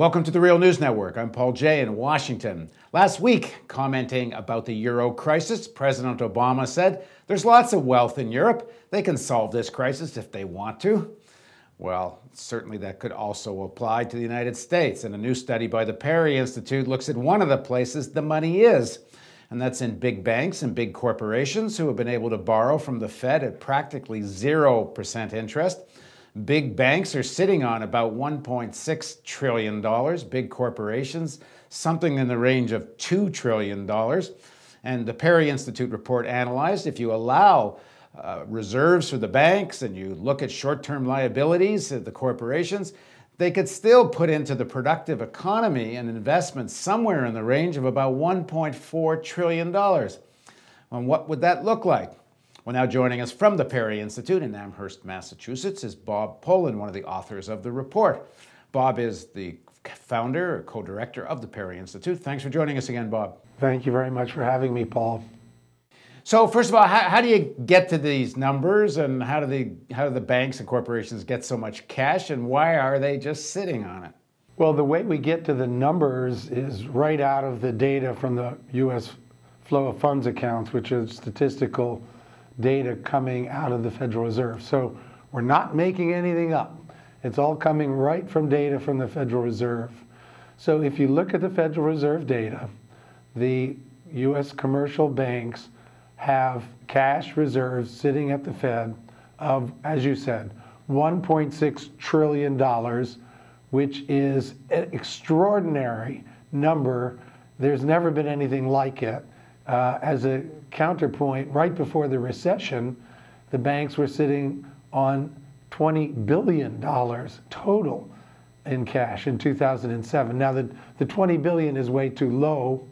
Welcome to the Real News Network. I'm Paul Jay in Washington. Last week, commenting about the euro crisis, President Obama said there's lots of wealth in Europe. They can solve this crisis if they want to. Well, certainly that could also apply to the United States. And a new study by the PERI Institute looks at one of the places the money is. And that's in big banks and big corporations who have been able to borrow from the Fed at practically 0% interest. Big banks are sitting on about $1.6 trillion, big corporations, something in the range of $2 trillion. And the PERI Institute report analyzed if you allow uh, reserves for the banks and you look at short term liabilities of the corporations, they could still put into the productive economy an investment somewhere in the range of about $1.4 trillion. And what would that look like? Well, now joining us from the PERI Institute in Amherst, Massachusetts is Bob Pollin, one of the authors of the report. Bob is the founder or co-director of the PERI Institute. Thanks for joining us again, Bob. Thank you very much for having me, Paul. So first of all, how, how, do you get to these numbers and how do, the, how do the banks and corporations get so much cash and why are they just sitting on it? Well, the way we get to the numbers is right out of the data from the U.S. flow of funds accounts, which is statistical data coming out of the Federal Reserve. So we're not making anything up. It's all coming right from data from the Federal Reserve. So if you look at the Federal Reserve data, the U.S. commercial banks have cash reserves sitting at the Fed of, as you said, $1.6 trillion, which is an extraordinary number. There's never been anything like it. Uh, as a counterpoint, right before the recession, the banks were sitting on $20 billion total in cash in 2007. Now the, the 20 billion is way too low,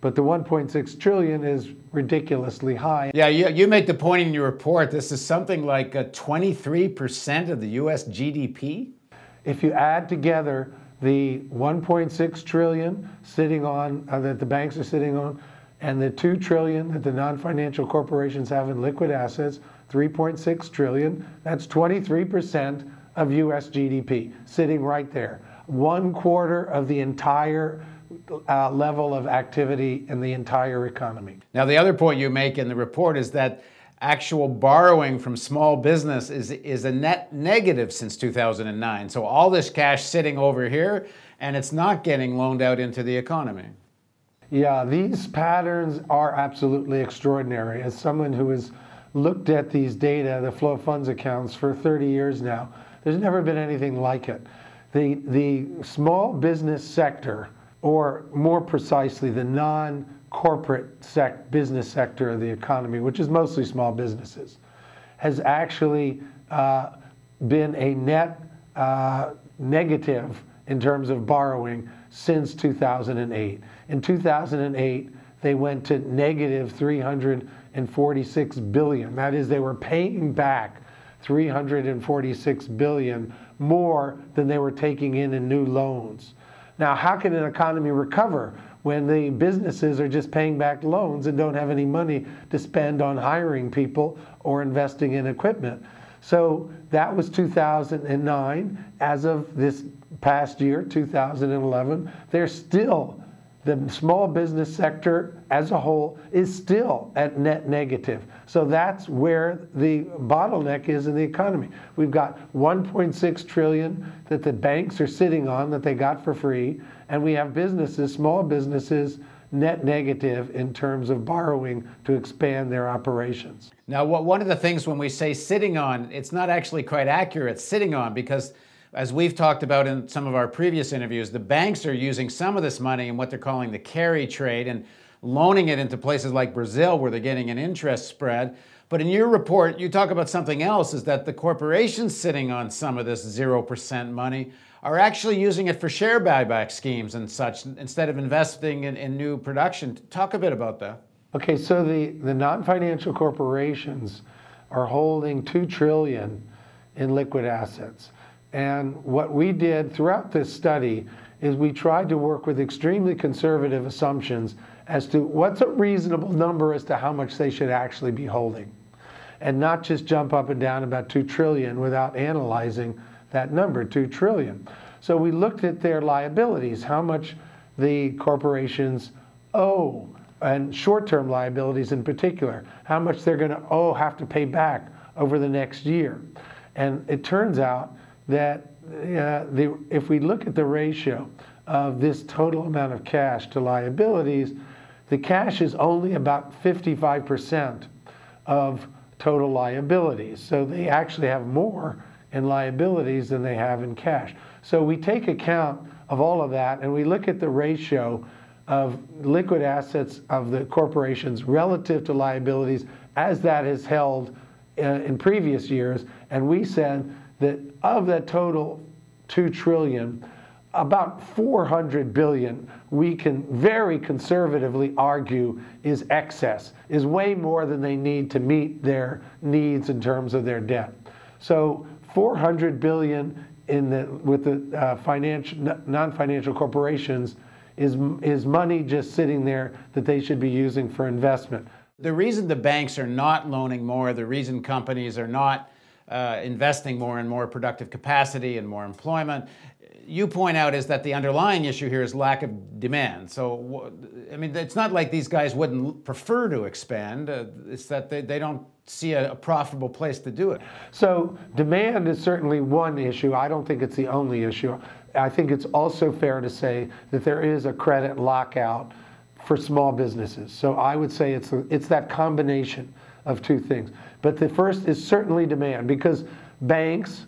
but the 1.6 trillion is ridiculously high. Yeah, you, you make the point in your report, this is something like 23% of the US GDP? If you add together the 1.6 trillion sitting on, uh, that the banks are sitting on, and the 2 trillion that the non-financial corporations have in liquid assets, 3.6 trillion, that's 23% of US GDP sitting right there. One quarter of the entire uh, level of activity in the entire economy. Now, the other point you make in the report is that actual borrowing from small business is, is a net negative since 2009. So all this cash sitting over here, and it's not getting loaned out into the economy. Yeah, these patterns are absolutely extraordinary. As someone who has looked at these data, the flow of funds accounts, for 30 years now, there's never been anything like it. The, the small business sector, or more precisely, the non corporate sec- business sector of the economy, which is mostly small businesses, has actually uh, been a net uh, negative in terms of borrowing since 2008. In 2008, they went to negative 346 billion. That is, they were paying back 346 billion more than they were taking in in new loans. Now, how can an economy recover when the businesses are just paying back loans and don't have any money to spend on hiring people or investing in equipment? So that was 2009. As of this past year, 2011, they're still, the small business sector as a whole is still at net negative. So that's where the bottleneck is in the economy. We've got 1.6 trillion that the banks are sitting on that they got for free, and we have businesses, small businesses, net negative in terms of borrowing to expand their operations. Now, what one of the things when we say sitting on, it's not actually quite accurate sitting on because as we've talked about in some of our previous interviews, the banks are using some of this money in what they're calling the carry trade and loaning it into places like Brazil where they're getting an interest spread. But in your report, you talk about something else is that the corporations sitting on some of this 0% money are actually using it for share buyback schemes and such instead of investing in, in new production. Talk a bit about that. Okay, so the, the non-financial corporations are holding 2 trillion in liquid assets. And what we did throughout this study is we tried to work with extremely conservative assumptions as to what's a reasonable number as to how much they should actually be holding. And not just jump up and down about 2 trillion without analyzing that number, 2 trillion. So we looked at their liabilities, how much the corporations owe, and short term liabilities in particular, how much they're going to owe, oh, have to pay back over the next year. And it turns out that uh, the, if we look at the ratio of this total amount of cash to liabilities, the cash is only about 55% of total liabilities. So they actually have more in liabilities than they have in cash. So we take account of all of that and we look at the ratio of liquid assets of the corporations relative to liabilities as that is held uh, in previous years. And we said that of that total 2 trillion, about 400 billion we can very conservatively argue is excess, is way more than they need to meet their needs in terms of their debt. So 400 billion in the, with the uh, financial, non-financial corporations is, is money just sitting there that they should be using for investment. The reason the banks are not loaning more, the reason companies are not uh, investing more and more productive capacity and more employment you point out is that the underlying issue here is lack of demand. So, I mean, it's not like these guys wouldn't prefer to expand. Uh, it's that they, they don't see a, a, profitable place to do it. So, demand is certainly one issue. I don't think it's the only issue. I think it's also fair to say that there is a credit lockout for small businesses. So, I would say it's, a, it's that combination of two things. But the first is certainly demand because banks,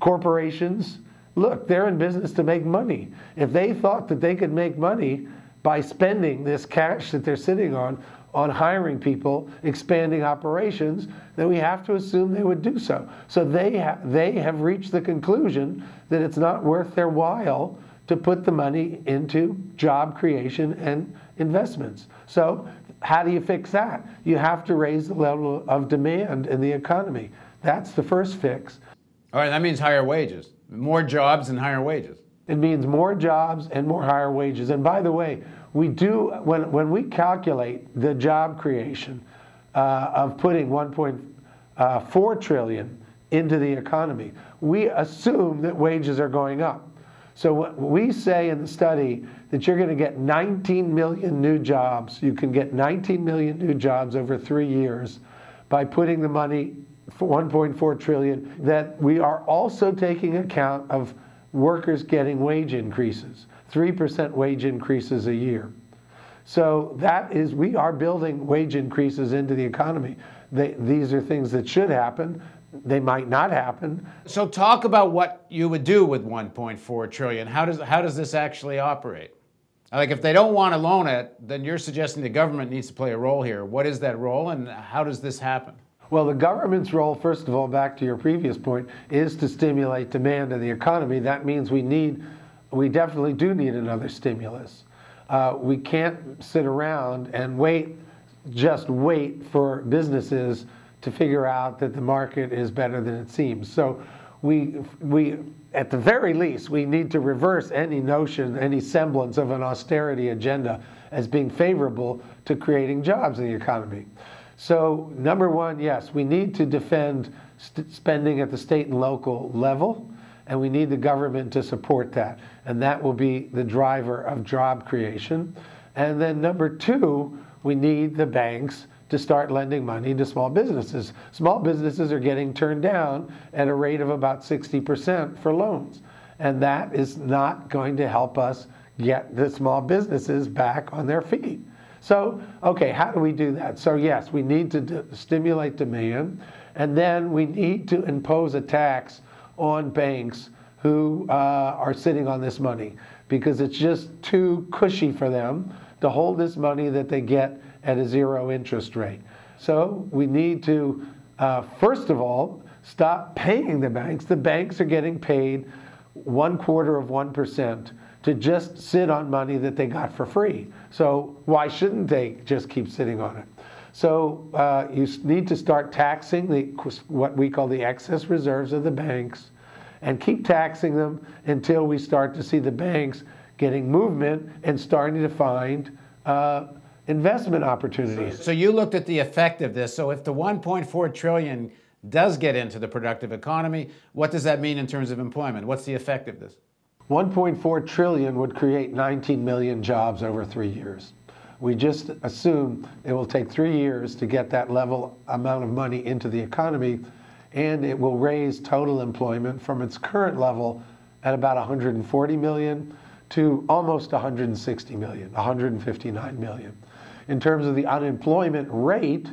corporations, look, they're in business to make money. If they thought that they could make money by spending this cash that they're sitting on on hiring people, expanding operations, then we have to assume they would do so. So they ha- they have reached the conclusion that it's not worth their while to put the money into job creation and investments. So how do you fix that? You have to raise the level of demand in the economy. That's the first fix. All right, that means higher wages. More jobs and higher wages. It means more jobs and more higher wages. And by the way, we do, when, when we calculate the job creation uh, of putting 1.4 uh, into the economy, we assume that wages are going up. So what we say in the study that you're going to get 19 million new jobs. You can get 19 million new jobs over three years by putting the money for 1.4 trillion, that we are also taking account of workers getting wage increases, 3% wage increases a year. So that is, we are building wage increases into the economy. They, these are things that should happen. They might not happen. So talk about what you would do with 1.4 trillion. How does, how does this actually operate? Like if they don't want to loan it, then you're suggesting the government needs to play a role here. What is that role and how does this happen? Well, the government's role, first of all, back to your previous point, is to stimulate demand in the economy. That means we need, we definitely do need another stimulus. Uh, we can't sit around and wait, just wait for businesses to figure out that the market is better than it seems. So we, we, at the very least, we need to reverse any notion, any semblance of an austerity agenda as being favorable to creating jobs in the economy. So, number one, yes, we need to defend spending at the state and local level, and we need the government to support that. And that will be the driver of job creation. And then, number two, we need the banks to start lending money to small businesses. Small businesses are getting turned down at a rate of about 60% for loans. And that is not going to help us get the small businesses back on their feet. So, okay, how do we do that? So, yes, we need to stimulate demand, and then we need to impose a tax on banks who uh, are sitting on this money because it's just too cushy for them to hold this money that they get at a zero interest rate. So, we need to, uh, first of all, stop paying the banks. The banks are getting paid one quarter of 1% to just sit on money that they got for free. So why shouldn't they just keep sitting on it? So uh, you need to start taxing the what we call the excess reserves of the banks, and keep taxing them until we start to see the banks getting movement and starting to find uh, investment opportunities. So you looked at the effect of this. So if the 1.4 trillion does get into the productive economy, what does that mean in terms of employment? What's the effect of this? 1.4 trillion would create 19 million jobs over three years. We just assume it will take three years to get that level amount of money into the economy, and it will raise total employment from its current level at about 140 million to almost 160 million, 159 million. In terms of the unemployment rate,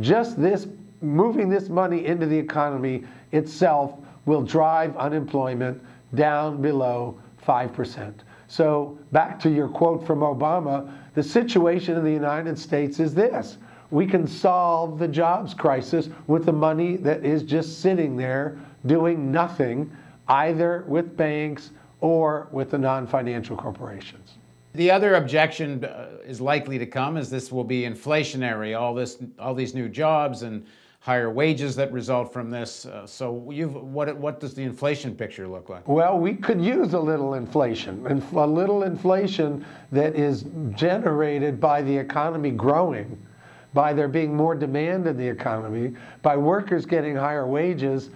just this moving this money into the economy itself will drive unemployment down below 5%. So, back to your quote from Obama, the situation in the United States is this we can solve the jobs crisis with the money that is just sitting there doing nothing, either with banks or with the non financial corporations. The other objection uh, is likely to come is this will be inflationary, all, this, all these new jobs and higher wages that result from this. Uh, so what, what does the inflation picture look like? Well, we could use a little inflation, and a little inflation that is generated by the economy growing, by there being more demand in the economy, by workers getting higher wages.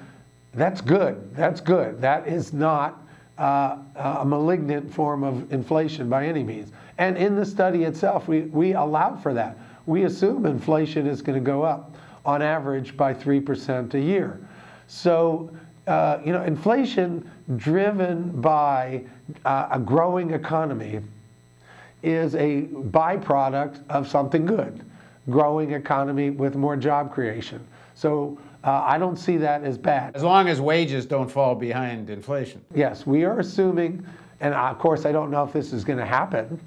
That's good. That's good. That is not uh, a malignant form of inflation by any means. And in the study itself, we, we allow for that. We assume inflation is going to go up on average by 3% a year. So, uh, you know, inflation driven by uh, a growing economy is a byproduct of something good growing economy with more job creation. So uh, I don't see that as bad. As long as wages don't fall behind inflation. Yes, we are assuming, and of course I don't know if this is going to happen,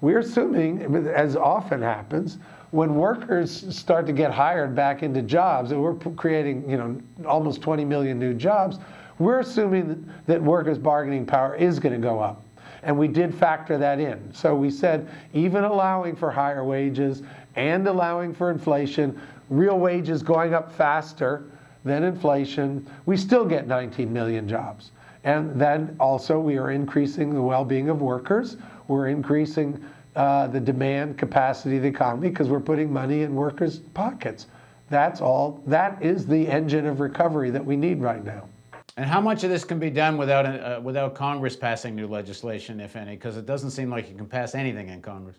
we're assuming, as often happens, when workers start to get hired back into jobs, and we're creating, you know, almost 20 million new jobs, we're assuming that workers' bargaining power is going to go up. And we did factor that in. So we said, even allowing for higher wages and allowing for inflation, real wages going up faster than inflation, we still get 19 million jobs. And then also, we are increasing the well being of workers. We're increasing uh, the demand capacity of the economy because we're putting money in workers' pockets. That's all. That is the engine of recovery that we need right now. And how much of this can be done without uh, without Congress passing new legislation, if any? Because it doesn't seem like you can pass anything in Congress.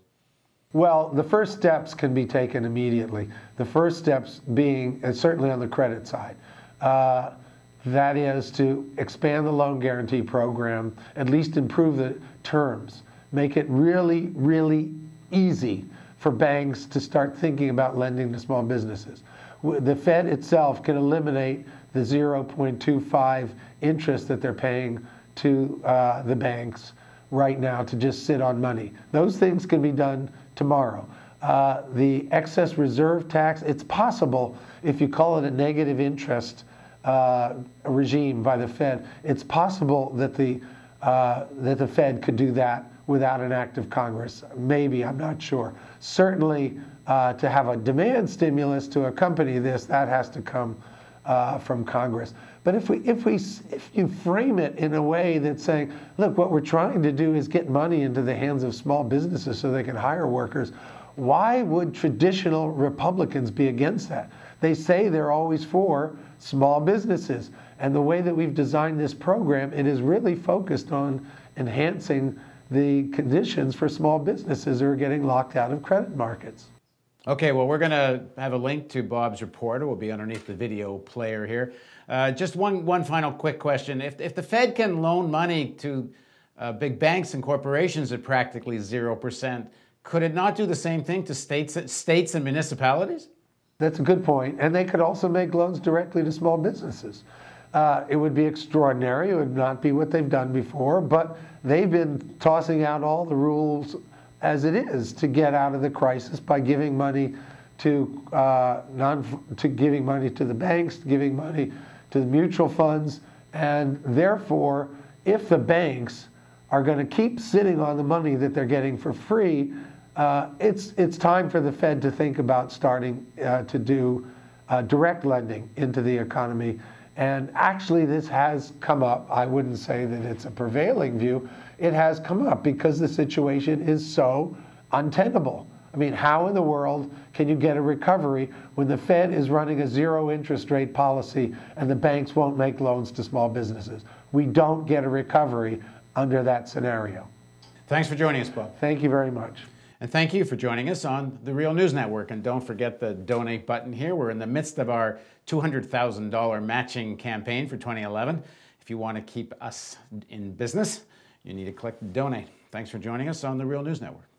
Well, the first steps can be taken immediately. The first steps being uh, certainly on the credit side. Uh, that is to expand the loan guarantee program, at least improve the terms make it really, really easy for banks to start thinking about lending to small businesses. The Fed itself can eliminate the 0.25 interest that they're paying to uh, the banks right now to just sit on money. Those things can be done tomorrow. Uh, the excess reserve tax, it's possible if you call it a negative interest uh, regime by the Fed, it's possible that the, uh, that the Fed could do that without an act of Congress. Maybe, I'm not sure. Certainly, uh, to have a demand stimulus to accompany this, that has to come uh, from Congress. But if we, if we, if you frame it in a way that's saying, look, what we're trying to do is get money into the hands of small businesses so they can hire workers, why would traditional Republicans be against that? They say they're always for small businesses. And the way that we've designed this program, it is really focused on enhancing the conditions for small businesses who are getting locked out of credit markets. Okay, well, we're going to have a link to Bob's report. It will be underneath the video player here. Uh, just one, one final quick question. If, if the Fed can loan money to uh, big banks and corporations at practically 0%, could it not do the same thing to states, states and municipalities? That's a good point. And they could also make loans directly to small businesses. Uh, it would be extraordinary. It would not be what they've done before, but they've been tossing out all the rules as it is to get out of the crisis by giving money to uh, non to giving money to the banks, giving money to the mutual funds, and therefore, if the banks are going to keep sitting on the money that they're getting for free, uh, it's it's time for the Fed to think about starting uh, to do uh, direct lending into the economy and actually, this has come up. I wouldn't say that it's a prevailing view. It has come up because the situation is so untenable. I mean, how in the world can you get a recovery when the Fed is running a zero interest rate policy and the banks won't make loans to small businesses? We don't get a recovery under that scenario. Thanks for joining us, Bob. Thank you very much. And thank you for joining us on the Real News Network. And don't forget the donate button here. We're in the midst of our $200,000 matching campaign for 2011. If you want to keep us in business, you need to click donate. Thanks for joining us on the Real News Network.